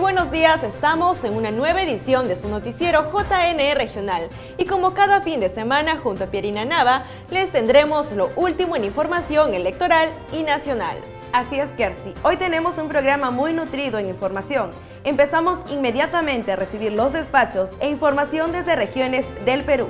buenos días, estamos en una nueva edición de su noticiero JNE Regional y como cada fin de semana junto a Pierina Nava les tendremos lo último en información electoral y nacional. Así es, Kersti. Hoy tenemos un programa muy nutrido en información. Empezamos inmediatamente a recibir los despachos e información desde regiones del Perú.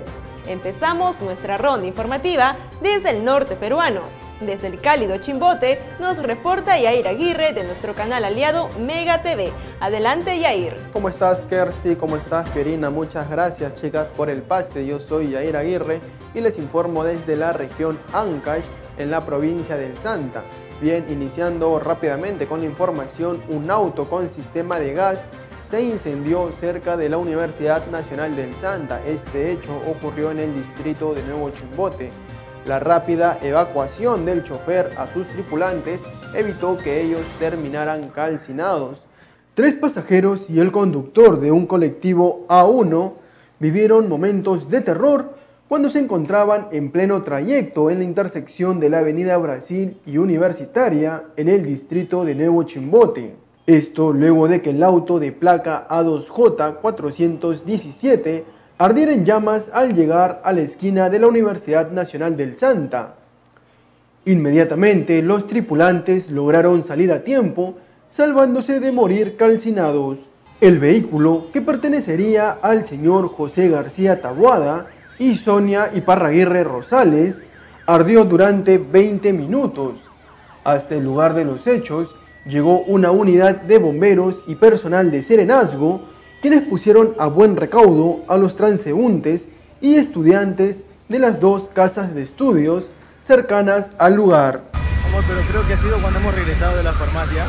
Empezamos nuestra ronda informativa desde el norte peruano. Desde el cálido Chimbote nos reporta Yair Aguirre de nuestro canal aliado Mega TV. Adelante Yair. ¿Cómo estás Kersti? ¿Cómo estás Pierina? Muchas gracias chicas por el pase. Yo soy Yair Aguirre y les informo desde la región Ancash en la provincia del Santa. Bien, iniciando rápidamente con la información, un auto con sistema de gas se incendió cerca de la Universidad Nacional del Santa. Este hecho ocurrió en el distrito de Nuevo Chimbote. La rápida evacuación del chofer a sus tripulantes evitó que ellos terminaran calcinados. Tres pasajeros y el conductor de un colectivo A1 vivieron momentos de terror cuando se encontraban en pleno trayecto en la intersección de la Avenida Brasil y Universitaria en el distrito de Nuevo Chimbote. Esto luego de que el auto de placa A2J 417 ardiera en llamas al llegar a la esquina de la Universidad Nacional del Santa. Inmediatamente los tripulantes lograron salir a tiempo, salvándose de morir calcinados. El vehículo, que pertenecería al señor José García Tabuada y Sonia Iparraguirre Rosales, ardió durante 20 minutos. Hasta el lugar de los hechos llegó una unidad de bomberos y personal de serenazgo quienes pusieron a buen recaudo a los transeúntes y estudiantes de las dos casas de estudios cercanas al lugar. Amor, pero creo que ha sido cuando hemos regresado de la farmacia.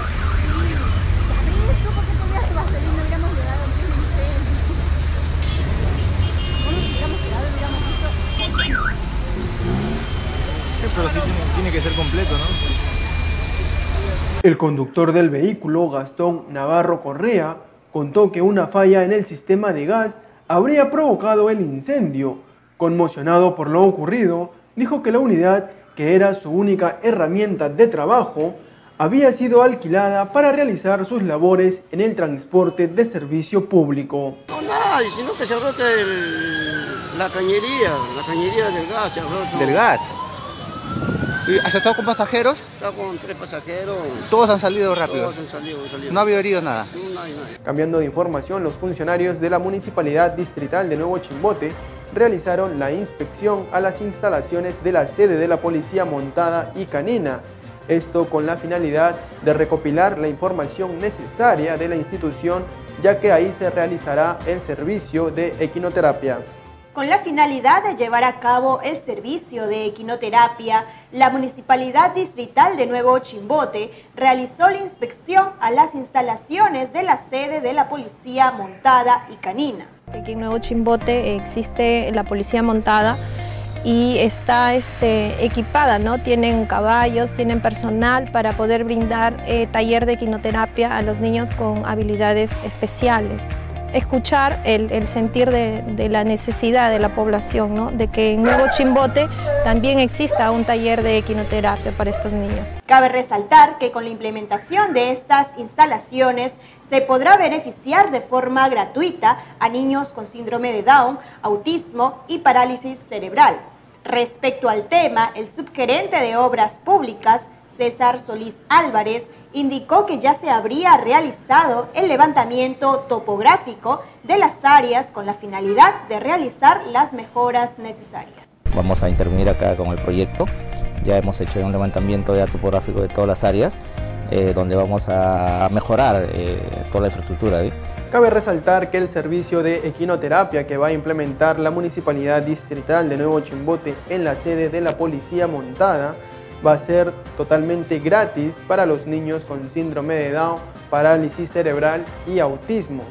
Sí, pero sí tiene, tiene que ser completo, ¿no? El conductor del vehículo, Gastón Navarro Correa, contó que una falla en el sistema de gas habría provocado el incendio. Conmocionado por lo ocurrido, dijo que la unidad, que era su única herramienta de trabajo, había sido alquilada para realizar sus labores en el transporte de servicio público. No, nada, sino que se ha roto el- la cañería, la cañería del gas se ha roto. del gas. ¿Y ¿Has estado con pasajeros? Está con tres pasajeros. Todos han salido rápido. Todos han salido, han salido. No ha habido heridos nada. No, no hay nada. Cambiando de información, los funcionarios de la Municipalidad Distrital de Nuevo Chimbote realizaron la inspección a las instalaciones de la sede de la Policía Montada y Canina. Esto con la finalidad de recopilar la información necesaria de la institución, ya que ahí se realizará el servicio de equinoterapia. Con la finalidad de llevar a cabo el servicio de equinoterapia, la Municipalidad Distrital de Nuevo Chimbote realizó la inspección a las instalaciones de la sede de la Policía Montada y Canina. Aquí en Nuevo Chimbote existe la policía montada y está este, equipada, ¿no? Tienen caballos, tienen personal para poder brindar eh, taller de quinoterapia a los niños con habilidades especiales. Escuchar el, sentir de, la necesidad de la población. De que en Nuevo Chimbote también exista un taller de quinoterapia para estos niños. Cabe resaltar que con la implementación de estas instalaciones se podrá beneficiar de forma gratuita a niños con síndrome de Down, autismo y parálisis cerebral. Respecto al tema, el subgerente de Obras Públicas, César Solís Álvarez, indicó que ya se habría realizado el levantamiento topográfico de las áreas con la finalidad de realizar las mejoras necesarias. Vamos a intervenir acá con el proyecto. Ya hemos hecho un levantamiento ya topográfico de todas las áreas, eh, donde vamos a mejorar eh, toda la infraestructura. ¿eh? Cabe resaltar que el servicio de equinoterapia que va a implementar la Municipalidad Distrital de Nuevo Chimbote en la sede de la Policía Montada va a ser totalmente gratis para los niños con síndrome de Down, parálisis cerebral y autismo.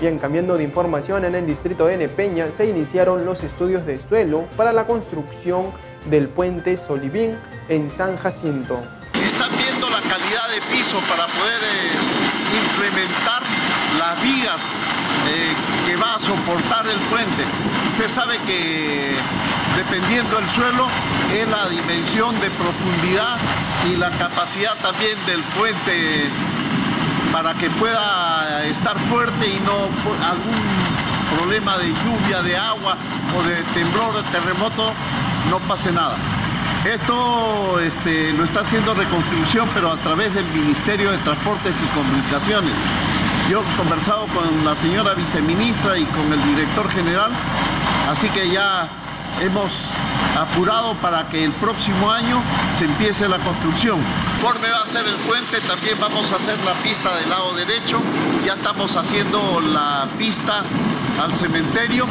Bien, cambiando de información, en el distrito de Nepeña se iniciaron los estudios de suelo para la construcción del puente Solivín en San Jacinto. Están viendo la calidad de piso para poder eh, implementar las vigas eh, el puente. Usted sabe que dependiendo del suelo es la dimensión de profundidad y la capacidad también del puente para que pueda estar fuerte y no algún problema de lluvia, de agua o de temblor, de terremoto, no pase nada. Esto este, lo está haciendo Reconstrucción, pero a través del Ministerio de Transportes y Comunicaciones. Yo he conversado con la señora viceministra y con el director general, así que ya hemos apurado para que el próximo año se empiece la construcción. Conforme va a ser el puente, también vamos a hacer la pista del lado derecho. Ya estamos haciendo la pista al cementerio.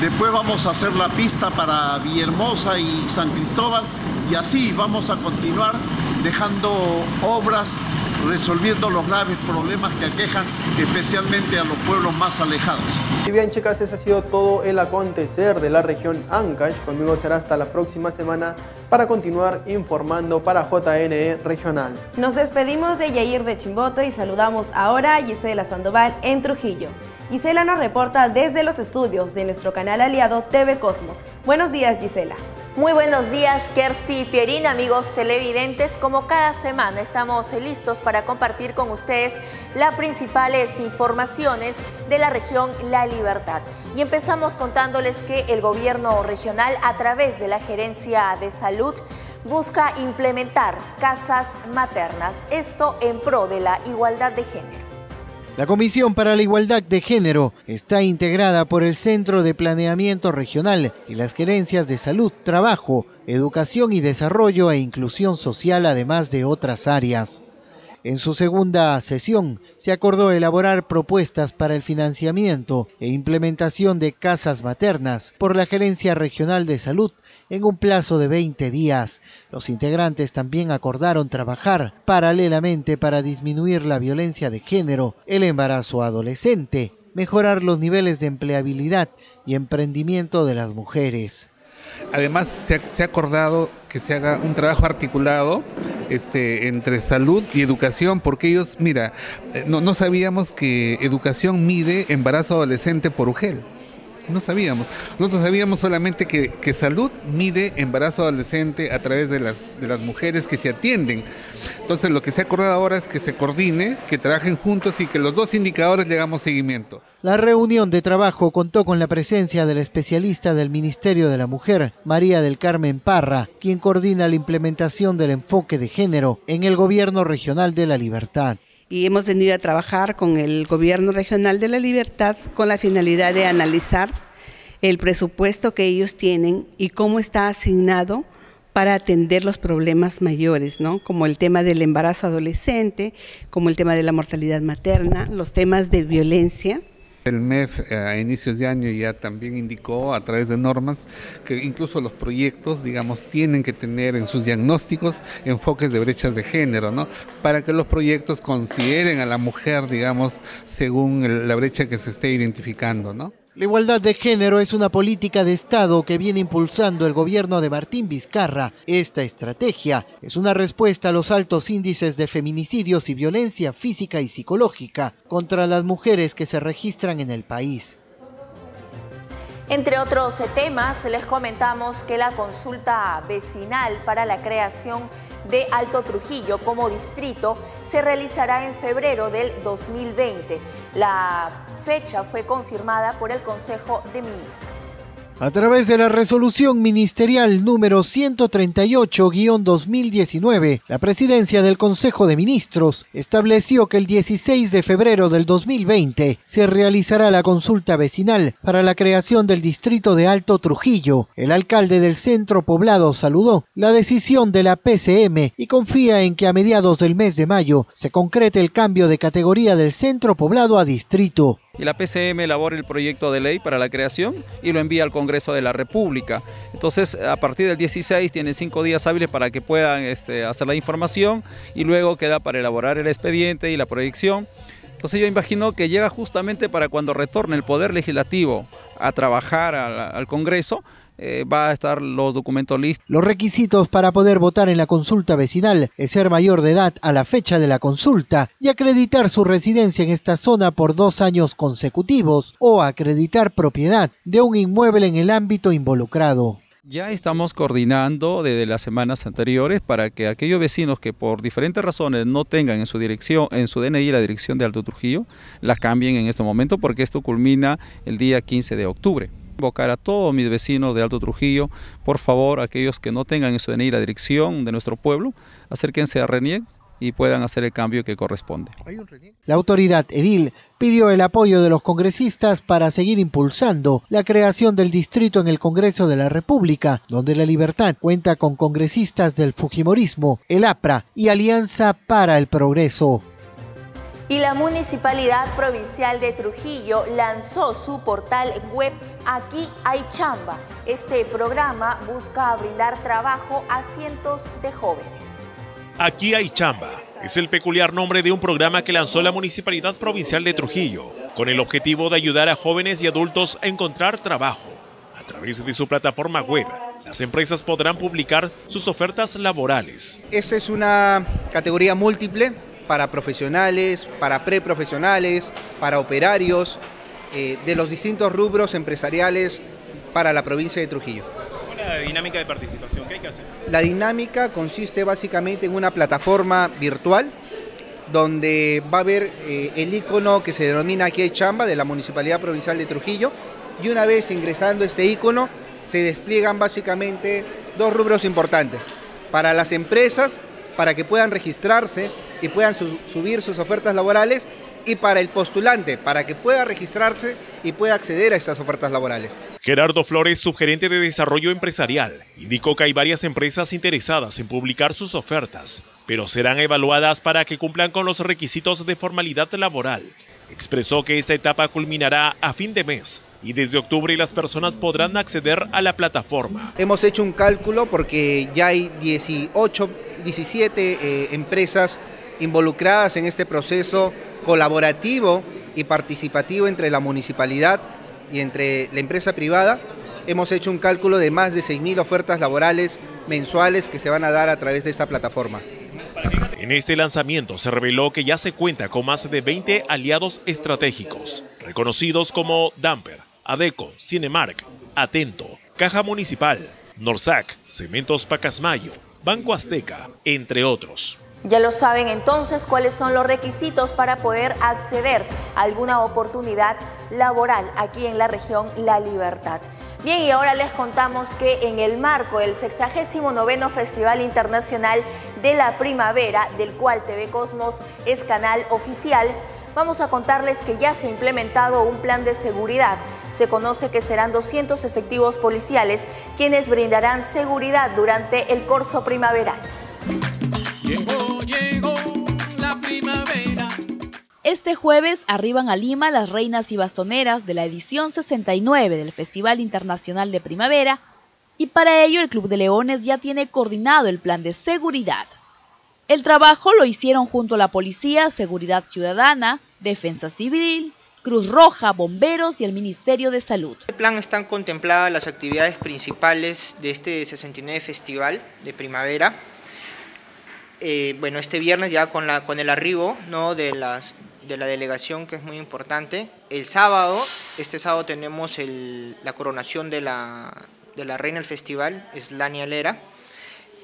Después vamos a hacer la pista para Villahermosa y San Cristóbal. Y así vamos a continuar dejando obras resolviendo los graves problemas que aquejan especialmente a los pueblos más alejados. Y bien chicas, ese ha sido todo el acontecer de la región Ancash. Conmigo será hasta la próxima semana para continuar informando para JNE Regional. Nos despedimos de Yair de Chimboto y saludamos ahora a Gisela Sandoval en Trujillo. Gisela nos reporta desde los estudios de nuestro canal aliado TV Cosmos. Buenos días Gisela. Muy buenos días, Kersti y Pierín, amigos televidentes. Como cada semana estamos listos para compartir con ustedes las principales informaciones de la región La Libertad. Y empezamos contándoles que el gobierno regional, a través de la Gerencia de Salud, busca implementar casas maternas, esto en pro de la igualdad de género. La Comisión para la Igualdad de Género está integrada por el Centro de Planeamiento Regional y las gerencias de Salud, Trabajo, Educación y Desarrollo e Inclusión Social, además de otras áreas. En su segunda sesión se acordó elaborar propuestas para el financiamiento e implementación de casas maternas por la Gerencia Regional de Salud en un plazo de 20 días. Los integrantes también acordaron trabajar paralelamente para disminuir la violencia de género, el embarazo adolescente, mejorar los niveles de empleabilidad y emprendimiento de las mujeres. Además, se ha, acordado que se haga un trabajo articulado este, entre salud y educación, porque ellos, mira, eh, no, no sabíamos que educación mide embarazo adolescente por UGEL. No sabíamos. Nosotros sabíamos solamente que, que, salud mide embarazo adolescente a través de las, de las mujeres que se atienden. Entonces lo que se ha acordado ahora es que se coordine, que trabajen juntos y que los dos indicadores le hagamos seguimiento. La reunión de trabajo contó con la presencia del especialista del Ministerio de la Mujer, María del Carmen Parra, quien coordina la implementación del enfoque de género en el Gobierno Regional de la Libertad y hemos venido a trabajar con el Gobierno Regional de la Libertad con la finalidad de analizar el presupuesto que ellos tienen y cómo está asignado para atender los problemas mayores, ¿no? Como el tema del embarazo adolescente, como el tema de la mortalidad materna, los temas de violencia el MEF eh, a inicios de año ya también indicó a través de normas que incluso los proyectos, digamos, tienen que tener en sus diagnósticos enfoques de brechas de género, ¿no? Para que los proyectos consideren a la mujer, digamos, según la brecha que se esté identificando, ¿no? La igualdad de género es una política de Estado que viene impulsando el gobierno de Martín Vizcarra. Esta estrategia es una respuesta a los altos índices de feminicidios y violencia física y psicológica contra las mujeres que se registran en el país. Entre otros temas, les comentamos que la consulta vecinal para la creación de Alto Trujillo como distrito se realizará en febrero del 2020. La fecha fue confirmada por el Consejo de Ministros. A través de la resolución ministerial número 138-2019, la presidencia del Consejo de Ministros estableció que el 16 de febrero del 2020 se realizará la consulta vecinal para la creación del distrito de Alto Trujillo. El alcalde del centro poblado saludó la decisión de la PCM y confía en que a mediados del mes de mayo se concrete el cambio de categoría del centro poblado a distrito y la PCM elabora el proyecto de ley para la creación y lo envía al Congreso de la República. Entonces, a partir del 16 tienen cinco días hábiles para que puedan este, hacer la información y luego queda para elaborar el expediente y la proyección. Entonces yo imagino que llega justamente para cuando retorne el Poder Legislativo a trabajar al Congreso, eh, va a estar los documentos listos. Los requisitos para poder votar en la consulta vecinal es ser mayor de edad a la fecha de la consulta y acreditar su residencia en esta zona por dos años consecutivos o acreditar propiedad de un inmueble en el ámbito involucrado. Ya estamos coordinando desde las semanas anteriores para que aquellos vecinos que por diferentes razones no tengan en su dirección, en su DNI la dirección de Alto Trujillo, la cambien en este momento porque esto culmina el día 15 de octubre invocar a todos mis vecinos de Alto Trujillo, por favor, aquellos que no tengan en su DNI la dirección de nuestro pueblo, acérquense a RENIEC y puedan hacer el cambio que corresponde. La autoridad edil pidió el apoyo de los congresistas para seguir impulsando la creación del distrito en el Congreso de la República, donde la libertad cuenta con congresistas del Fujimorismo, el APRA y Alianza para el Progreso y la Municipalidad Provincial de Trujillo lanzó su portal web Aquí hay chamba. Este programa busca brindar trabajo a cientos de jóvenes. Aquí hay chamba. Es el peculiar nombre de un programa que lanzó la Municipalidad Provincial de Trujillo, con el objetivo de ayudar a jóvenes y adultos a encontrar trabajo. A través de su plataforma web, las empresas podrán publicar sus ofertas laborales. Esta es una categoría múltiple para profesionales, para preprofesionales, para operarios, eh, de los distintos rubros empresariales para la provincia de Trujillo. ¿Cuál es la dinámica de participación? ¿Qué hay que hacer? La dinámica consiste básicamente en una plataforma virtual donde va a haber eh, el icono que se denomina aquí hay chamba de la Municipalidad Provincial de Trujillo y una vez ingresando este icono se despliegan básicamente dos rubros importantes. Para las empresas, para que puedan registrarse y puedan subir sus ofertas laborales y para el postulante, para que pueda registrarse y pueda acceder a estas ofertas laborales. Gerardo Flores, subgerente de Desarrollo Empresarial, indicó que hay varias empresas interesadas en publicar sus ofertas, pero serán evaluadas para que cumplan con los requisitos de formalidad laboral. Expresó que esta etapa culminará a fin de mes y desde octubre las personas podrán acceder a la plataforma. Hemos hecho un cálculo porque ya hay 18, 17 eh, empresas involucradas en este proceso colaborativo y participativo entre la municipalidad y entre la empresa privada. Hemos hecho un cálculo de más de 6.000 ofertas laborales mensuales que se van a dar a través de esta plataforma. En este lanzamiento se reveló que ya se cuenta con más de 20 aliados estratégicos, reconocidos como Damper, Adeco, Cinemark, Atento, Caja Municipal, Norsac, Cementos Pacasmayo, Banco Azteca, entre otros. Ya lo saben entonces cuáles son los requisitos para poder acceder a alguna oportunidad laboral aquí en la región La Libertad. Bien, y ahora les contamos que en el marco del 69 Festival Internacional de la Primavera, del cual TV Cosmos es canal oficial, vamos a contarles que ya se ha implementado un plan de seguridad. Se conoce que serán 200 efectivos policiales quienes brindarán seguridad durante el corso primaveral. Este jueves arriban a Lima las reinas y bastoneras de la edición 69 del Festival Internacional de Primavera y para ello el Club de Leones ya tiene coordinado el plan de seguridad. El trabajo lo hicieron junto a la Policía, Seguridad Ciudadana, Defensa Civil, Cruz Roja, Bomberos y el Ministerio de Salud. En el plan están contempladas las actividades principales de este 69 Festival de Primavera, eh, bueno, este viernes ya con, la, con el arribo de, las, de la delegación, que es muy importante. El sábado, este sábado tenemos la coronación de la, de la reina del festival, es Lania Lera,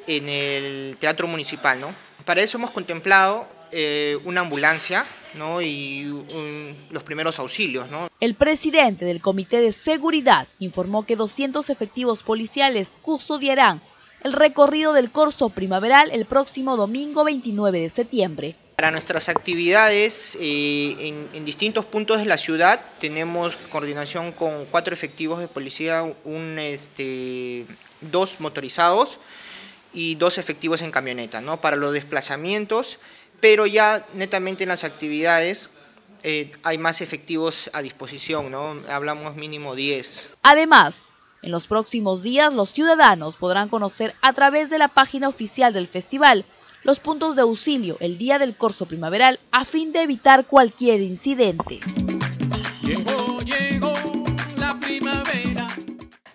en el Teatro Municipal. ¿no? Para eso hemos contemplado eh, una ambulancia ¿no? y los primeros auxilios. ¿no? El presidente del Comité de Seguridad informó que 200 efectivos policiales custodiarán el recorrido del corso primaveral el próximo domingo 29 de septiembre. Para nuestras actividades eh, en, distintos puntos de la ciudad tenemos coordinación con cuatro efectivos de policía, un, este, dos motorizados y dos efectivos en camioneta, ¿no? Para los desplazamientos, pero ya netamente en las actividades eh, hay más efectivos a disposición, ¿no? Hablamos mínimo 10. Además, en los próximos días, los ciudadanos podrán conocer a través de la página oficial del festival los puntos de auxilio el día del corso primaveral a fin de evitar cualquier incidente.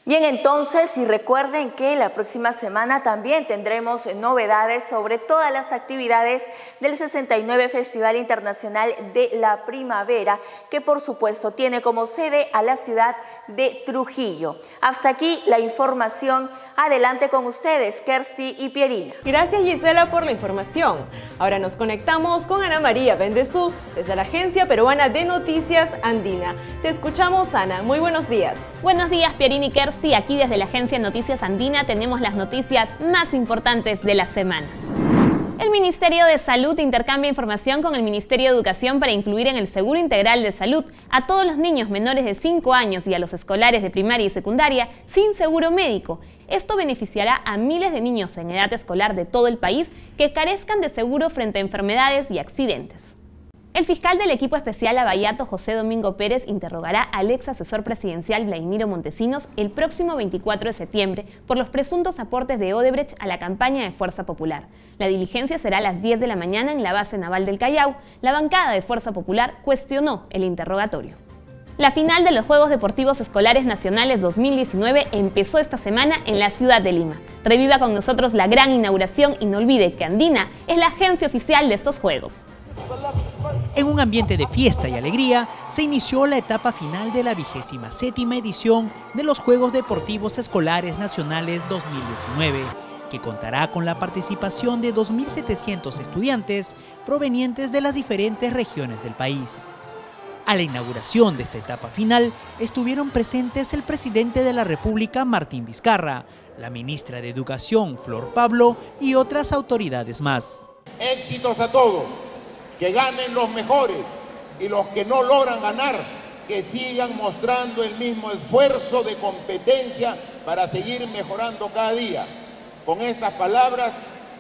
Bien, entonces, y recuerden que la próxima semana también tendremos novedades sobre todas las actividades del 69 Festival Internacional de la Primavera, que por supuesto tiene como sede a la ciudad de Trujillo. Hasta aquí la información. Adelante con ustedes, Kersti y Pierina. Gracias Gisela por la información. Ahora nos conectamos con Ana María Bendezú desde la Agencia Peruana de Noticias Andina. Te escuchamos, Ana. Muy buenos días. Buenos días, Pierina y Kersti. Aquí desde la Agencia Noticias Andina tenemos las noticias más importantes de la semana. El Ministerio de Salud intercambia información con el Ministerio de Educación para incluir en el Seguro Integral de Salud a todos los niños menores de 5 años y a los escolares de primaria y secundaria sin seguro médico. Esto beneficiará a miles de niños en edad escolar de todo el país que carezcan de seguro frente a enfermedades y accidentes. El fiscal del equipo especial Abayato, José Domingo Pérez, interrogará al ex asesor presidencial Vladimiro Montesinos el próximo 24 de septiembre por los presuntos aportes de Odebrecht a la campaña de Fuerza Popular. La diligencia será a las 10 de la mañana en la base naval del Callao. La bancada de Fuerza Popular cuestionó el interrogatorio. La final de los Juegos Deportivos Escolares Nacionales 2019 empezó esta semana en la ciudad de Lima. Reviva con nosotros la gran inauguración y no olvide que Andina es la agencia oficial de estos Juegos. En un ambiente de fiesta y alegría, se inició la etapa final de la vigésima séptima edición de los Juegos Deportivos Escolares Nacionales 2019, que contará con la participación de 2.700 estudiantes provenientes de las diferentes regiones del país. A la inauguración de esta etapa final estuvieron presentes el presidente de la República, Martín Vizcarra, la ministra de Educación, Flor Pablo, y otras autoridades más. Éxitos a todos que ganen los mejores y los que no logran ganar, que sigan mostrando el mismo esfuerzo de competencia para seguir mejorando cada día. Con estas palabras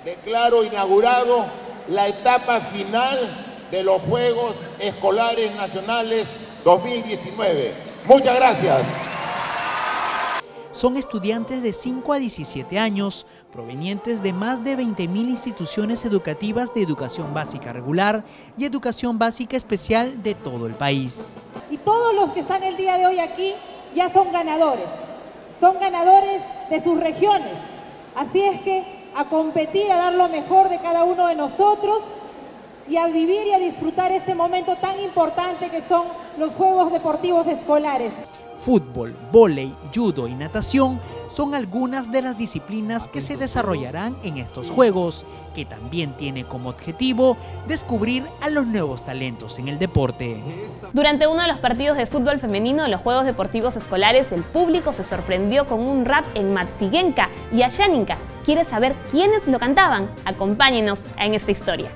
declaro inaugurado la etapa final de los Juegos Escolares Nacionales 2019. Muchas gracias son estudiantes de 5 a 17 años, provenientes de más de 20.000 instituciones educativas de educación básica regular y educación básica especial de todo el país. Y todos los que están el día de hoy aquí ya son ganadores, son ganadores de sus regiones. Así es que a competir, a dar lo mejor de cada uno de nosotros y a vivir y a disfrutar este momento tan importante que son los Juegos Deportivos Escolares. Fútbol, vóley, judo y natación son algunas de las disciplinas que se desarrollarán en estos Juegos, que también tiene como objetivo descubrir a los nuevos talentos en el deporte. Durante uno de los partidos de fútbol femenino de los Juegos Deportivos Escolares, el público se sorprendió con un rap en Matsigenka y Ayaninka. ¿Quieres saber quiénes lo cantaban? Acompáñenos en esta historia.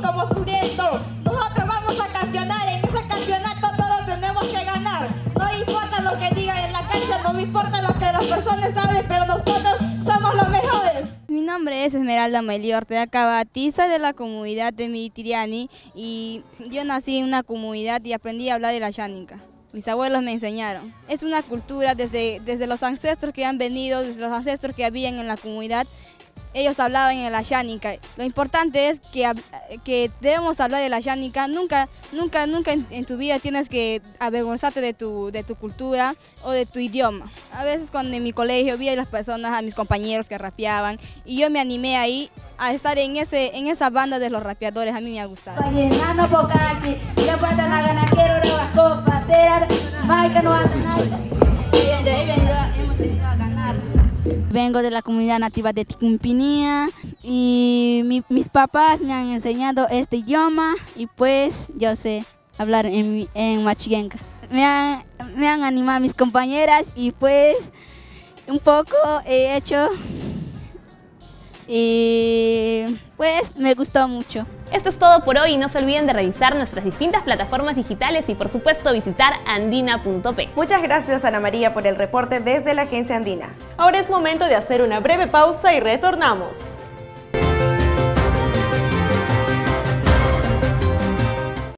Como suriendo. Nosotros vamos a campeonar, en ese campeonato todos tenemos que ganar. No importa lo que digan en la cancha, no me importa lo que las personas hablen, pero nosotros somos los mejores. Mi nombre es Esmeralda Meli Ortega Cabatiza de la comunidad de Mitiriani y yo nací en una comunidad y aprendí a hablar de la Yánica. Mis abuelos me enseñaron. Es una cultura desde, desde los ancestros que han venido, desde los ancestros que habían en la comunidad ellos hablaban en la yánica. Lo importante es que, que debemos hablar de la yánica. Nunca, nunca, nunca en, tu vida tienes que avergonzarte de tu, de tu cultura o de tu idioma. A veces cuando en mi colegio vi a las personas, a mis compañeros que rapeaban y yo me animé ahí a estar en, ese, en esa banda de los rapeadores. A mí me ha gustado. Vengo de la comunidad nativa de Ticumpinia y mis papás me han enseñado este idioma y pues yo sé hablar en, en Machiguenca. Me han, me han animado mis compañeras y pues un poco he hecho y pues me gustó mucho. Esto es todo por hoy y no se olviden de revisar nuestras distintas plataformas digitales y por supuesto visitar andina.p. Muchas gracias Ana María por el reporte desde la agencia Andina. Ahora es momento de hacer una breve pausa y retornamos.